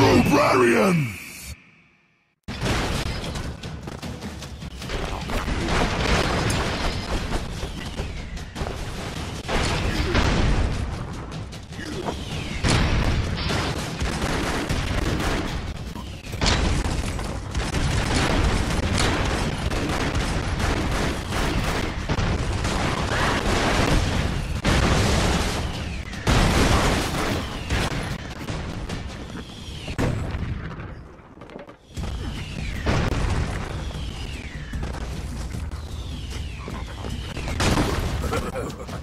And Oh.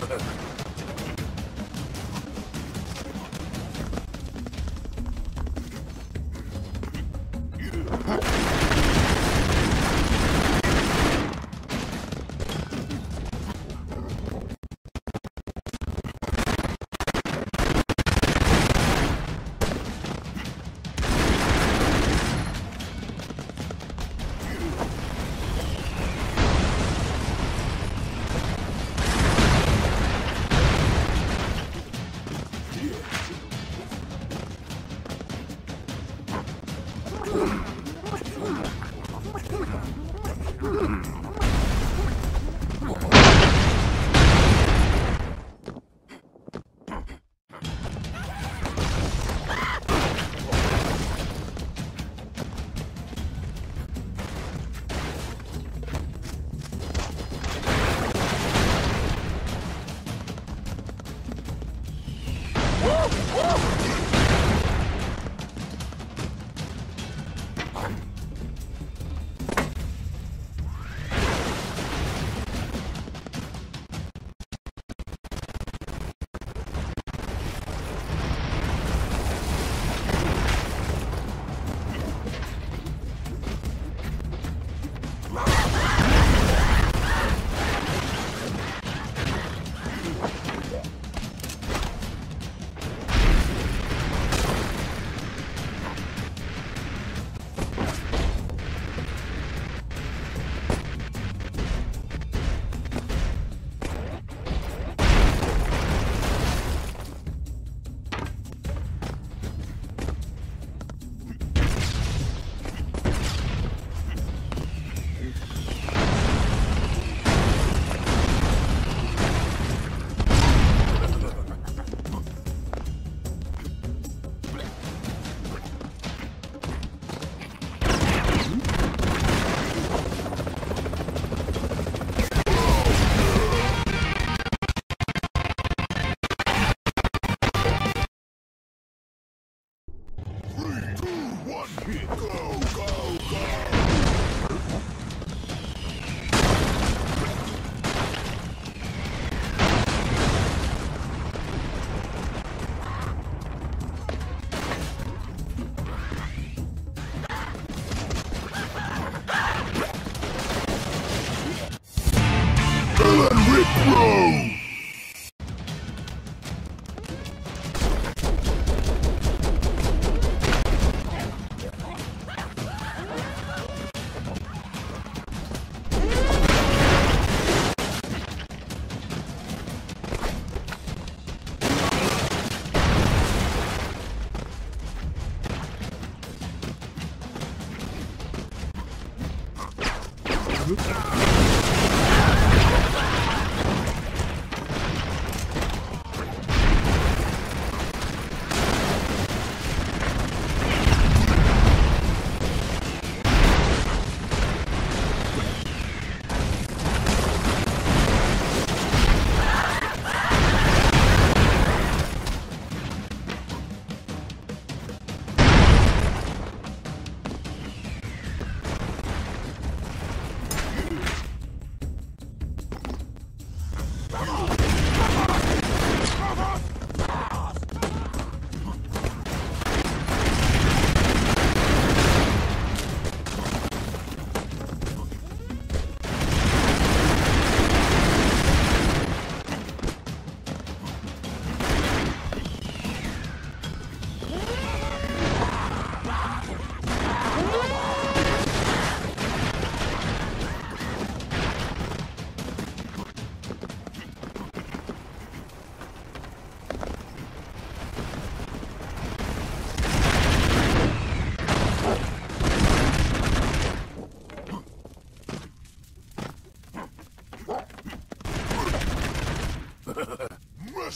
Ha ha ha. Bro!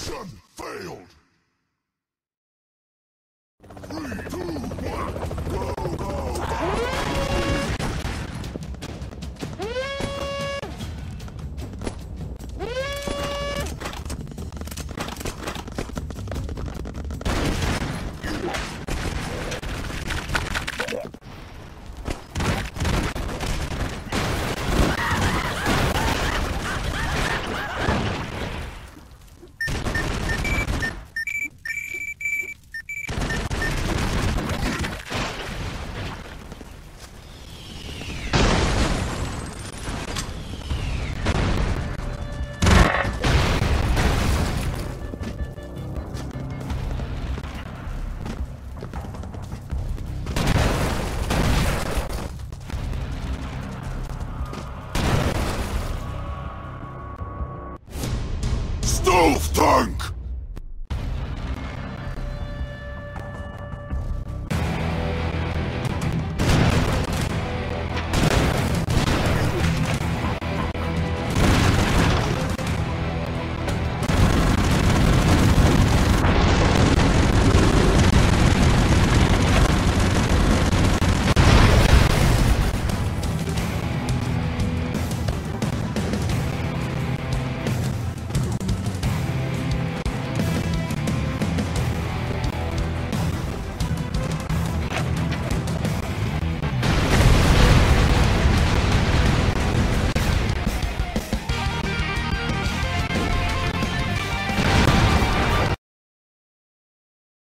Mission failed!